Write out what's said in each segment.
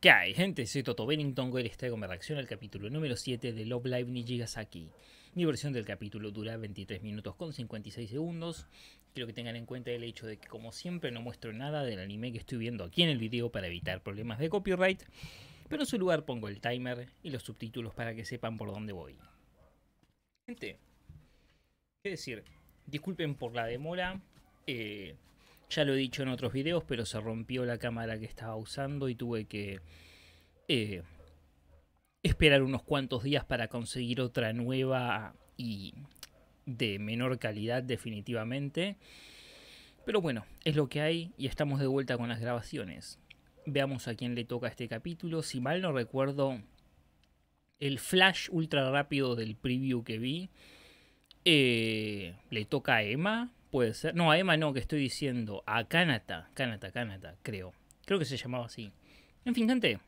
¿Qué hay, gente? Soy Toto Bennington, hoy les traigo mi reacción al capítulo número 7 de Love Live Nijigasaki. Mi versión del capítulo dura 23 minutos con 56 segundos. Quiero que tengan en cuenta el hecho de que, como siempre, no muestro nada del anime que estoy viendo aquí en el video para evitar problemas de copyright, pero en su lugar pongo el timer y los subtítulos para que sepan por dónde voy. Gente, qué decir, disculpen por la demora. Eh, ya lo he dicho en otros videos, pero se rompió la cámara que estaba usando y tuve que eh, esperar unos cuantos días para conseguir otra nueva y de menor calidad definitivamente. Pero bueno, es lo que hay y estamos de vuelta con las grabaciones. Veamos a quién le toca este capítulo. Si mal no recuerdo, el flash ultra rápido del preview que vi eh, le toca a Emma, Puede ser. No, a Emma no, que estoy diciendo. A Kanata. Kanata, Kanata, creo. Creo que se llamaba así. En fin, gente.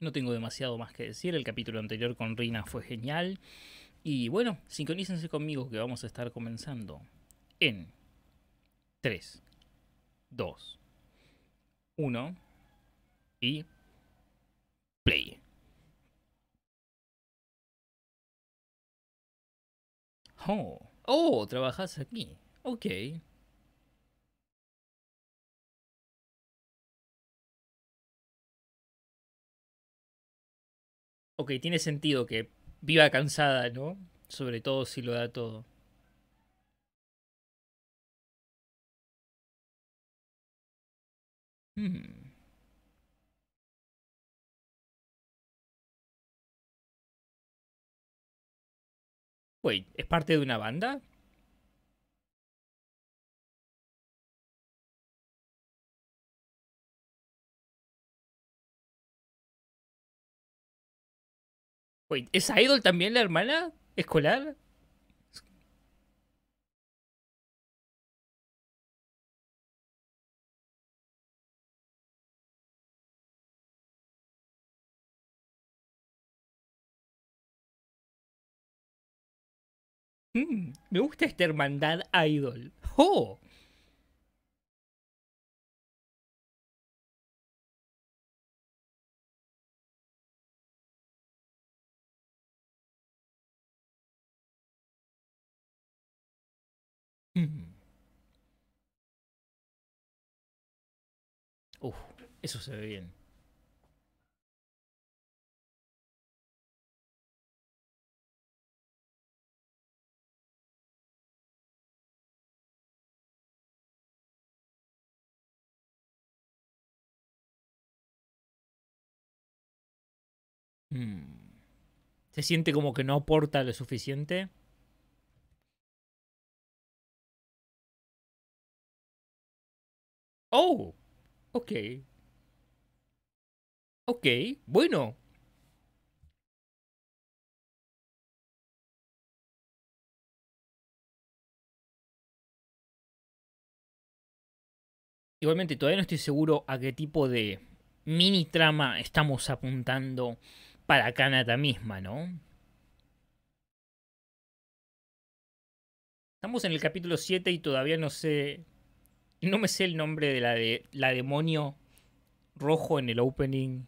No tengo demasiado más que decir. El capítulo anterior con Rina fue genial. Y bueno, sincronícense conmigo que vamos a estar comenzando en 3, 2, 1 y play. Oh, oh, trabajas aquí. Ok. Ok, tiene sentido que viva cansada, ¿no? Sobre todo si lo da todo. Hmm. Wait, ¿es parte de una banda? ¿es Idol también la hermana escolar? Mm, me gusta esta hermandad idol. ¡Oh! Uf, eso se ve bien. Se siente como que no aporta lo suficiente. Oh, ok. Ok, bueno. Igualmente, todavía no estoy seguro a qué tipo de mini trama estamos apuntando para Kanata misma, ¿no? Estamos en el capítulo 7 y todavía no sé no me sé el nombre de la de la demonio rojo en el opening.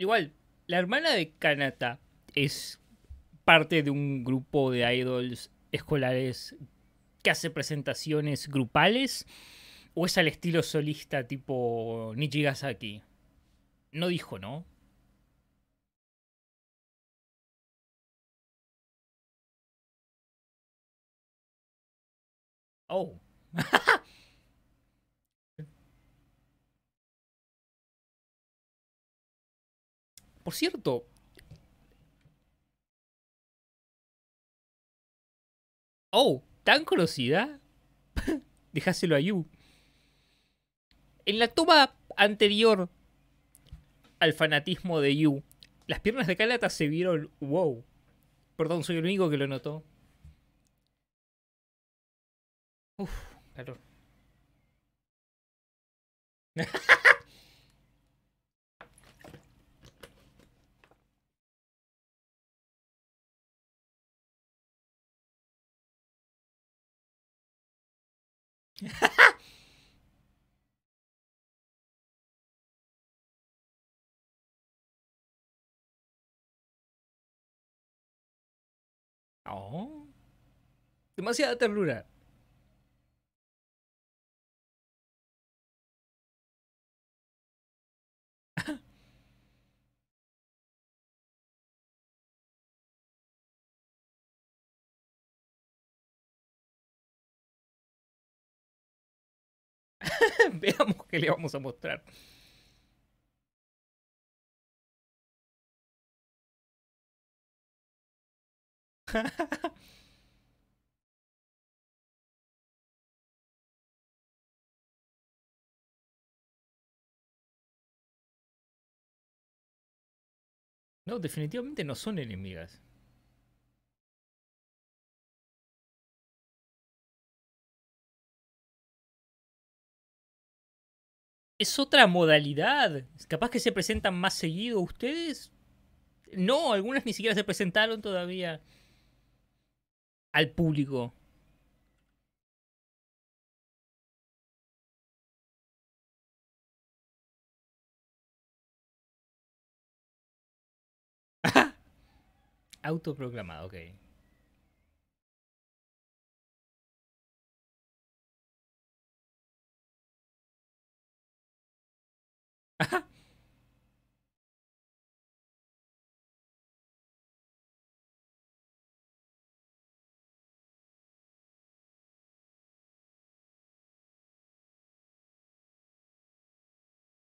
Igual, la hermana de Kanata es parte de un grupo de idols escolares que hace presentaciones grupales o es al estilo solista tipo Nichigasaki. No dijo, ¿no? Oh. Por cierto, Oh, ¿tan conocida? Dejáselo a Yu. En la toma anterior al fanatismo de Yu, las piernas de Kalata se vieron wow. Perdón, soy el único que lo notó. Uf, calor. oh. Terima kasih atas darurat. Veamos qué le vamos a mostrar. No, definitivamente no son enemigas. Es otra modalidad. Capaz que se presentan más seguido ustedes. No, algunas ni siquiera se presentaron todavía al público. Autoproclamado, ok.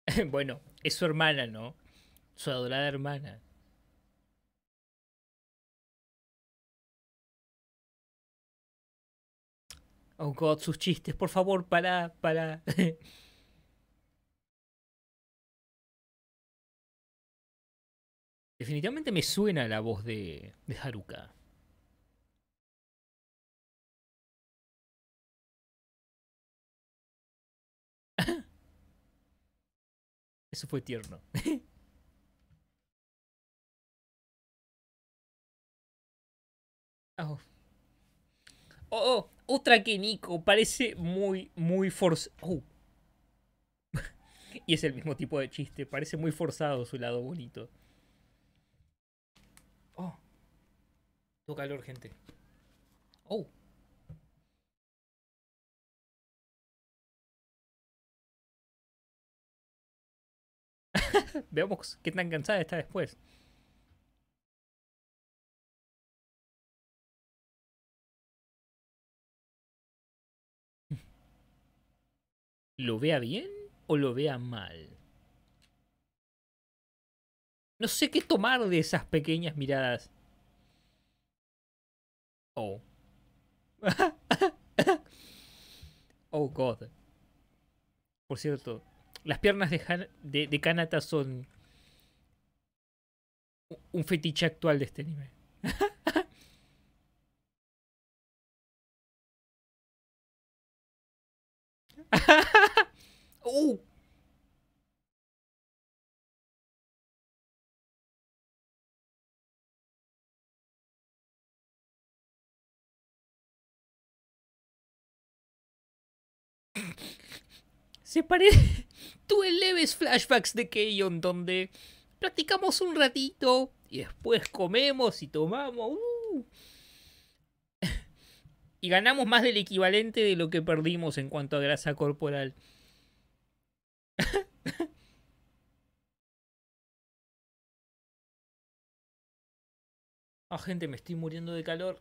bueno, es su hermana, ¿no? Su adorada hermana. Oh God, sus chistes, por favor, para, para. Definitivamente me suena la voz de, Haruka. Eso fue tierno. oh. Oh, otra que Nico parece muy, muy forzado. Oh. y es el mismo tipo de chiste, parece muy forzado su lado bonito. Oh. Tengo calor, gente. Oh. Veamos qué tan cansada está después. ¿Lo vea bien o lo vea mal? No sé qué tomar de esas pequeñas miradas. Oh. oh, God. Por cierto, las piernas de, de, Kanata son un fetiche actual de este anime. uh. Se parece. Tuve leves flashbacks de Keion donde practicamos un ratito y después comemos y tomamos. Uh. y ganamos más del equivalente de lo que perdimos en cuanto a grasa corporal. Ah, gente, me estoy muriendo de calor.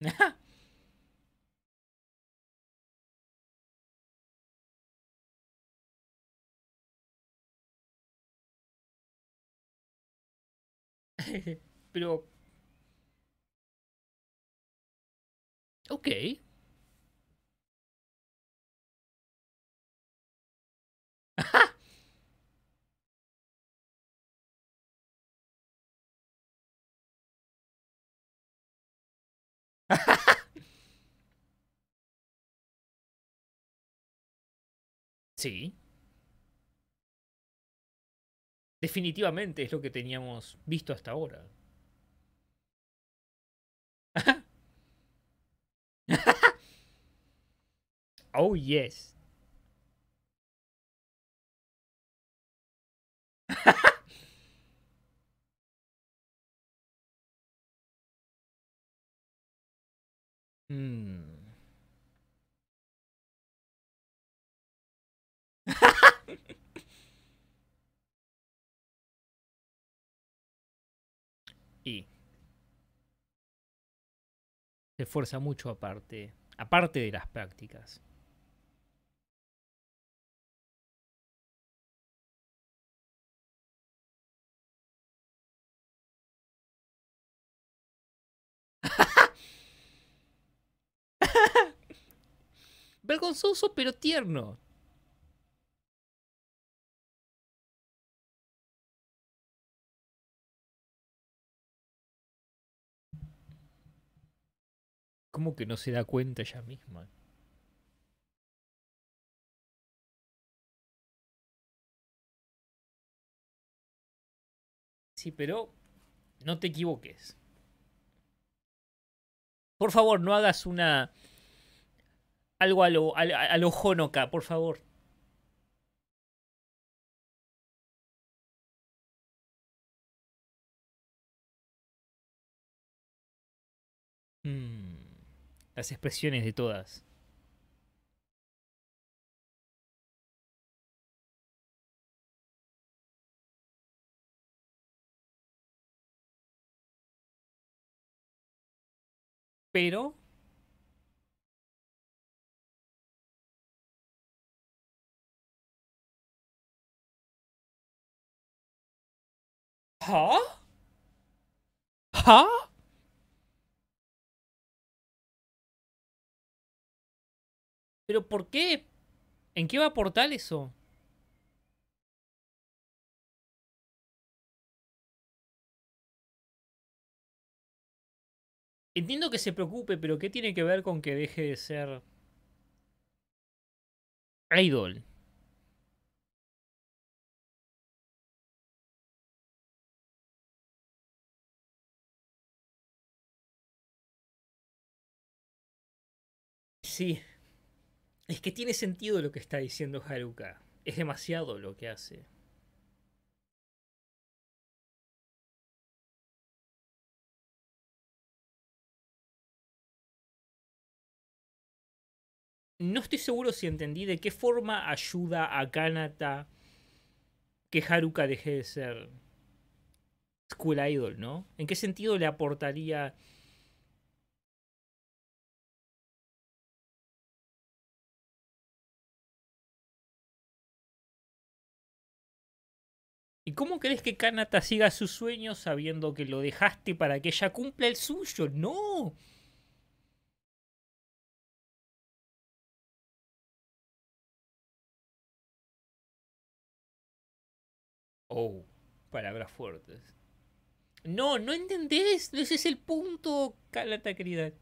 Pero... Okay. sí. Definitivamente es lo que teníamos visto hasta ahora. oh, yes. Hmm. y se esfuerza mucho aparte, aparte de las prácticas. Vergonzoso pero tierno. ¿Cómo que no se da cuenta ella misma? Sí, pero no te equivoques. Por favor, no hagas una... Algo a lo, a, lo Honoka, por favor. Hmm, las expresiones de todas. Pero ¿Ah? ¿Ah? ¿Pero por qué? ¿En qué va a aportar eso? Entiendo que se preocupe, pero ¿qué tiene que ver con que deje de ser idol? Sí. Es que tiene sentido lo que está diciendo Haruka. Es demasiado lo que hace. No estoy seguro si entendí de qué forma ayuda a Kanata que Haruka deje de ser School Idol, ¿no? ¿En qué sentido le aportaría ¿Y cómo crees que Kanata siga sus sueños sabiendo que lo dejaste para que ella cumpla el suyo? ¡No! Oh, palabras fuertes. No, no entendés. Ese es el punto, Kanata querida.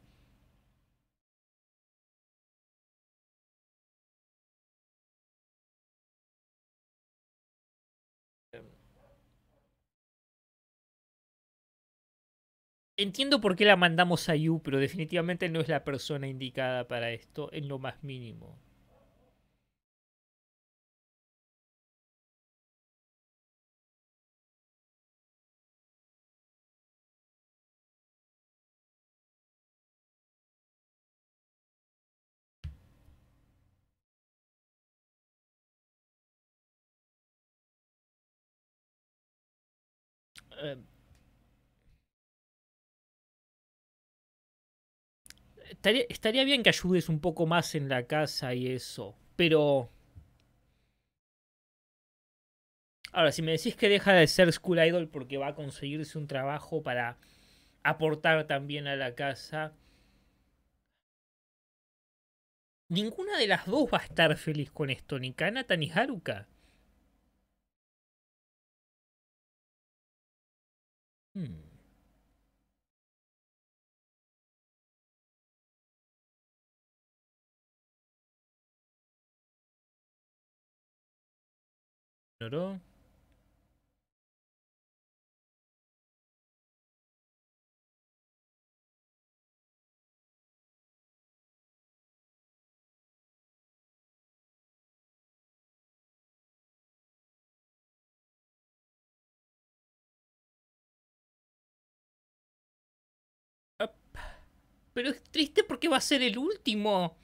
Entiendo por qué la mandamos a Yu, pero definitivamente no es la persona indicada para esto en lo más mínimo. Eh, estaría, bien que ayudes un poco más en la casa y eso, pero... Ahora, si me decís que deja de ser School Idol porque va a conseguirse un trabajo para aportar también a la casa, ninguna de las dos va a estar feliz con esto, ni Kanata ni Haruka. Hmm. Pero es triste porque va a ser el último.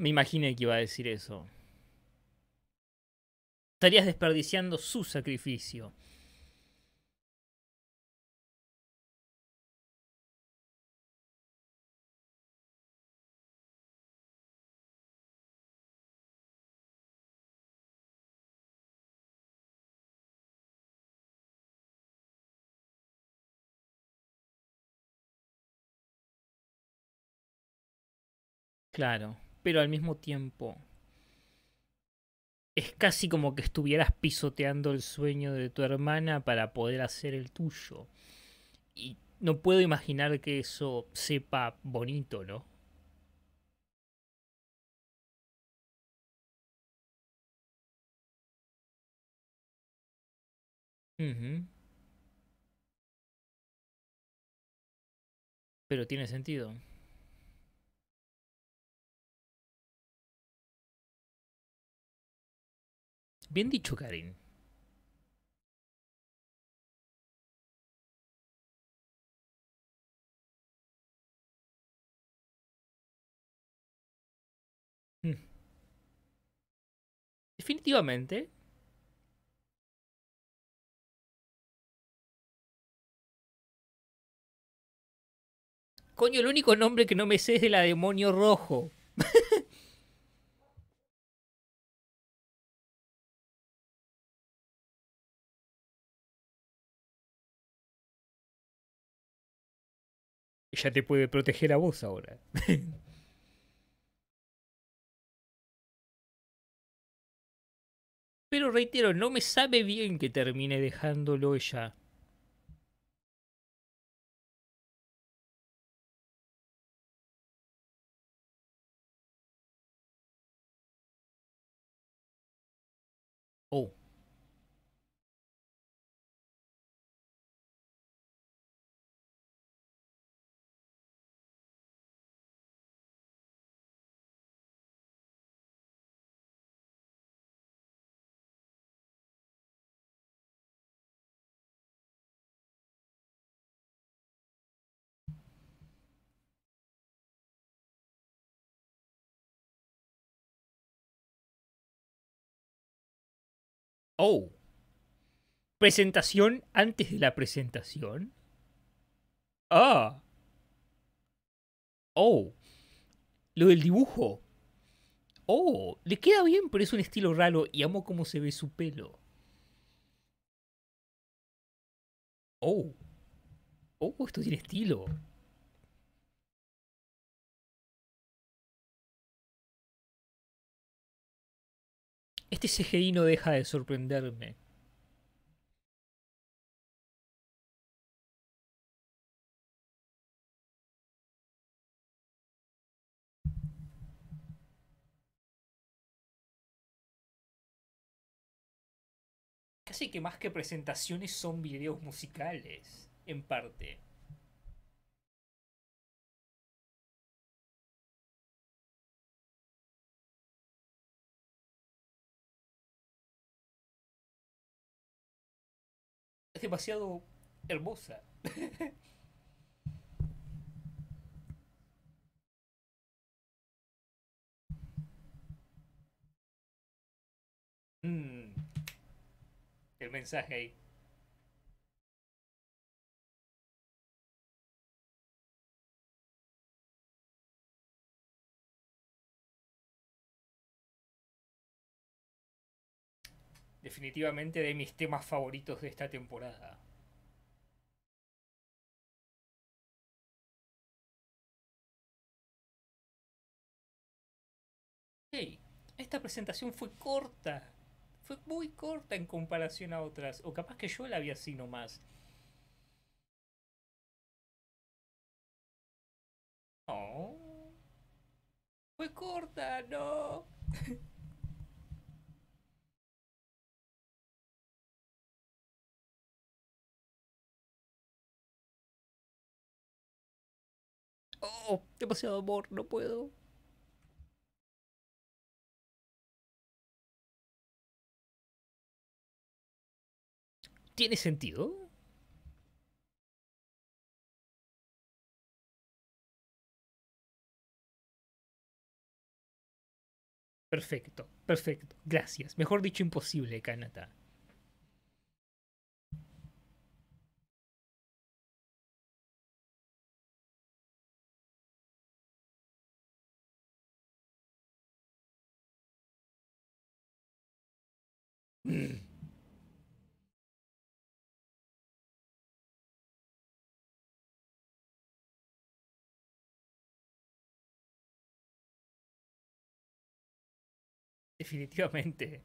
Me imaginé que iba a decir eso. Estarías desperdiciando su sacrificio. Claro, pero al mismo tiempo es casi como que estuvieras pisoteando el sueño de tu hermana para poder hacer el tuyo. Y no puedo imaginar que eso sepa bonito, ¿no? Pero tiene sentido. Bien dicho, Karin. Hmm. Definitivamente. Coño, el único nombre que no me sé es de la demonio rojo. Ya te puede proteger a vos ahora. Pero reitero, no me sabe bien que termine dejándolo ella. Oh. Oh. Presentación antes de la presentación. Ah. Oh. Lo del dibujo. Oh, le queda bien, pero es un estilo raro y amo cómo se ve su pelo. Oh. Oh, esto tiene estilo. Este CGI no deja de sorprenderme. Casi que más que presentaciones son videos musicales, en parte. Demasiado hermosa. Mm. el mensaje ahí. Definitivamente de mis temas favoritos de esta temporada. Hey, esta presentación fue corta. Fue muy corta en comparación a otras. O capaz que yo la vi así nomás. No. Fue corta, no. Oh, demasiado amor, no puedo. ¿Tiene sentido? Perfecto, perfecto. Gracias. Mejor dicho, imposible, Kanata. Definitivamente.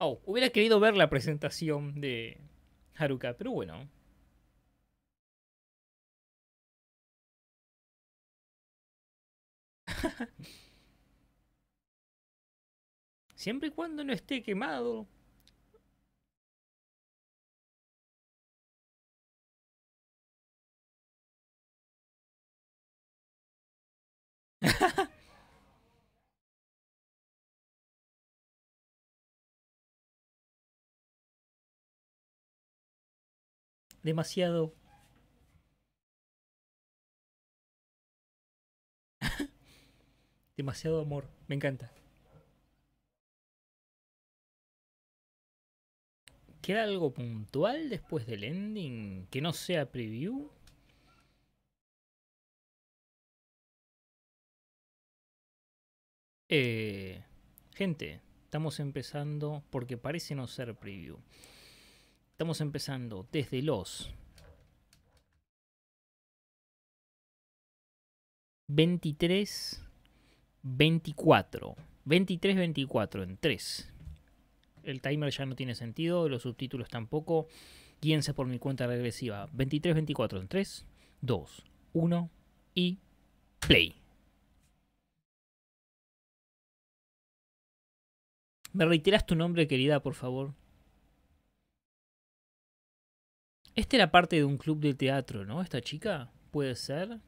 Oh, hubiera querido ver la presentación de Haruka, pero bueno. Siempre y cuando no esté quemado. demasiado... demasiado amor, me encanta. ¿Queda algo puntual después del ending? ¿Que no sea preview? Eh, gente, estamos empezando porque parece no ser preview. Estamos empezando desde los 23, 24. 23, 24 en 3. El timer ya no tiene sentido, los subtítulos tampoco. Guíense por mi cuenta regresiva. 23, 24 en 3, 2, 1 y play. ¿Me reiteras tu nombre, querida, por favor? Esta era parte de un club de teatro, ¿no? Esta chica, puede ser.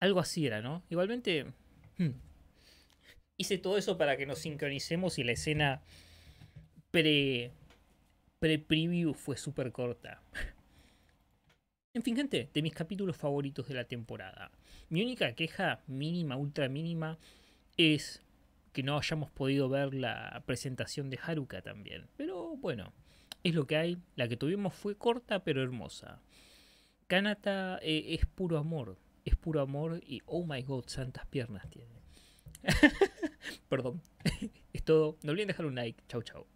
Algo así era, ¿no? Igualmente, hmm, hice todo eso para que nos sincronicemos y la escena pre pre-preview fue súper corta. En fin, gente, de mis capítulos favoritos de la temporada. Mi única queja mínima, ultra mínima, es que no hayamos podido ver la presentación de Haruka también. Pero bueno, es lo que hay. La que tuvimos fue corta pero hermosa. Kanata eh, es puro amor. Es puro amor y oh my god, santas piernas tiene. Perdón. es todo. No olviden dejar un like. Chau, chau.